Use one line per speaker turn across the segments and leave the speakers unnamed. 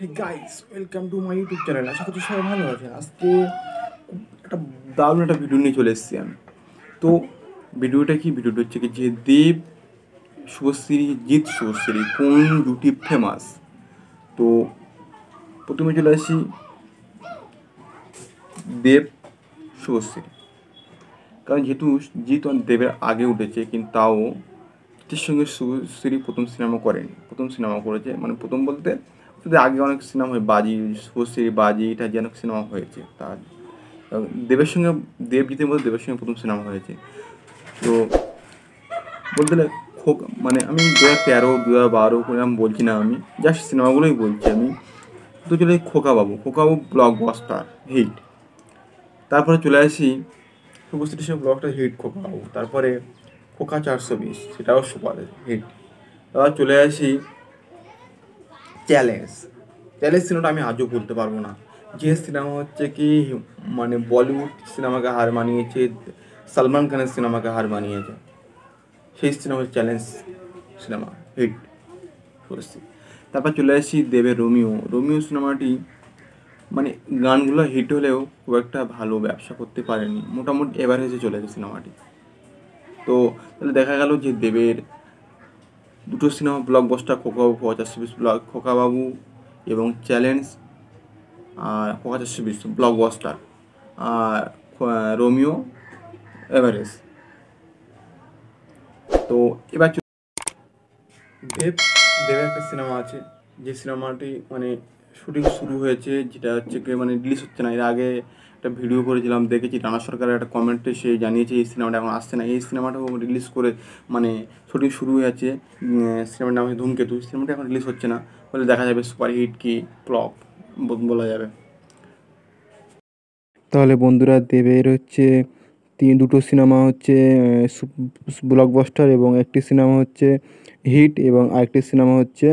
Hey guys welcome to my YouTube channel আশা করছি সবাই ভালো আছেন। আজকে একটা দারুণ একটা ভিডিও নিয়ে চলে এসেছি আমি। তো ভিডিওটা কি? ভিডিওটা হচ্ছে কি যে দেব শুভশ্রী জিৎ শুভশ্রী কোন দুটি ফেমাস তো প্রথমে চলে আসি দেব শুভশ্রী কারণ যেহেতু জিৎ দেবের আগে উঠেছে, কিন্তু তাও জিতের সঙ্গে শুভশ্রী প্রথম সিনেমা করেনি। প্রথম সিনেমা করেছে মানে প্রথম বলতে তাদের আগে অনেক সিনেমা হয়, বাজি শুভশ্রী বাজি, এটা যে অনেক সিনেমা হয়েছে। তার দেবের সঙ্গে দেব জিতের মধ্যে দেবের সঙ্গে প্রথম সিনেমা হয়েছে। তো বলতে গেলে খোক মানে আমি দু হাজার তেরো দু হাজার বারো করে আমি বলছি না আমি জাস্ট সিনেমাগুলোই বলছি আমি। তো চলে Khokababu Khokababu blockbuster hit তারপরে চলে আসি শুভশ্রীর সঙ্গে ব্লকটা হিট খোকাবাবু। তারপরে খোকা চারশো বিশ, সেটাও সুপার হিট তারপর চলে আসি চ্যালেঞ্জ চ্যালেঞ্জ সিনেমাটা আমি আজও বলতে পারব না। যে সিনেমা হচ্ছে কি মানে বলিউড সিনেমাকে হার মানিয়েছে সালমান খানের সিনেমাকে হার মানিয়েছে। সেই সিনেমা চ্যালেঞ্জ সিনেমা হিট করেছি। তারপর চলে আসি দেবের রোমিও। রোমিও সিনেমাটি মানে গানগুলো হিট হলেও খুব একটা ভালো ব্যবসা করতে পারেনি। মোটামুটি এভারেজে চলে গেছে সিনেমাটি তো তাহলে দেখা গেল যে দেবের দুটো সিনেমা ব্লকবাস্টার খোকাবাবু পঁচাশি বিশ ব্লক খোকাবাবু এবং চ্যালেঞ্জ, আর খোকা চারশো বিশ ব্লকবাস্টার আর রোমিও, এভারেস্ট। তো এবার দেব, দেবের একটা সিনেমা আছে, যে সিনেমাটি মানে শুটিং শুরু হয়েছে, যেটা হচ্ছে মানে রিলিজ হচ্ছে না, এর আগে একটা ভিডিও করেছিলাম, দেখেছি। রানা সরকারের একটা কমেন্টে সে জানিয়েছে এই সিনেমাটা এখন আসছে না। এই সিনেমাটাও রিলিজ করে মানে শুটিং শুরু হয়েছে সিনেমার নাম হচ্ছে ধূমকেতু। সিনেমাটা এখন রিলিজ হচ্ছে না। বলে দেখা যাবে সুপারহিট কি ফ্লপ বলা যাবে।
তাহলে বন্ধুরা, দেবের হচ্ছে তিন, দুটো সিনেমা হচ্ছে ব্লকবাস্টার এবং একটি সিনেমা হচ্ছে হিট এবং আরেকটি সিনেমা হচ্ছে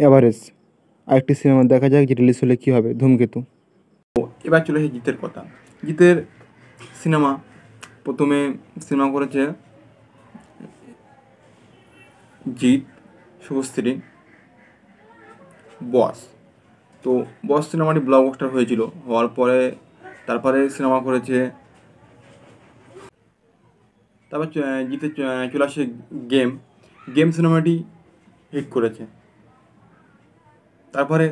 অ্যাভারেজ আরেকটি সিনেমা দেখা যাক যে রিলিজ হলে কী হবে, ধূমকেতু।
এবার চলে আসে জিতের কথা। জিতের সিনেমা প্রথমে সিনেমা করেছে জিৎ, শুভশ্রী, বস। তো বস সিনেমাটি ব্লকবাস্টার হয়েছিল। হওয়ার পরে তারপরে সিনেমা করেছে তারপর জিতে চলে আসে গেম। গেম সিনেমাটি হিট করেছে। তারপরে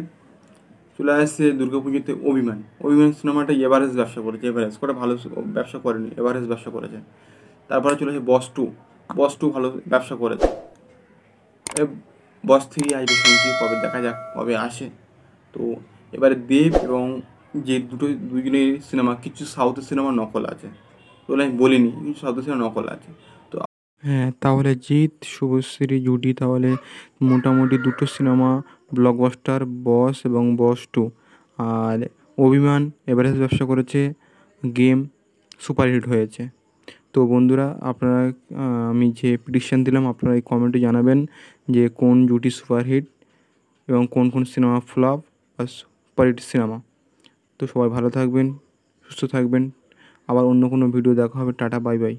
চলে আসছে দুর্গাপুজোতে অভিমান। অভিমান সিনেমাটা এভারেজ ব্যবসা করেছে এভারেজ কটা ভালো ব্যবসা করেনি এভারেজ ব্যবসা করেছে। তারপরে চলে আসে বস টু বস টু ভালো ব্যবসা করেছে। বস থ্রি আসবে শুনছি, কবে দেখা যাক, কবে আসে। তো এবারে দেব এবং যে দুটো, দুজনের সিনেমা, কিছু সাউথের সিনেমা নকল আছে। তো আমি বলিনি কিছু সাউথের সিনেমা নকল আছে। তো
হ্যাঁ তাহলে জিৎ, শুভশ্রী, জুটি, তাহলে মোটামুটি দুটো সিনেমা ব্লকবাস্টার বস এবং বস টু আর অভিমান এভারেজ ব্যবসা করেছে গেম সুপারহিট হয়েছে। তো বন্ধুরা, আপনারা আমি যে প্রিডিকশান দিলাম, আপনারা এই কমেন্টে জানাবেন যে কোন জুটি সুপারহিট এবং কোন কোন সিনেমা ফ্লপ বা সুপারহিট সিনেমা তো সবাই ভালো থাকবেন, সুস্থ থাকবেন। আবার অন্য কোনো ভিডিও দেখা হবে। Tata bye bye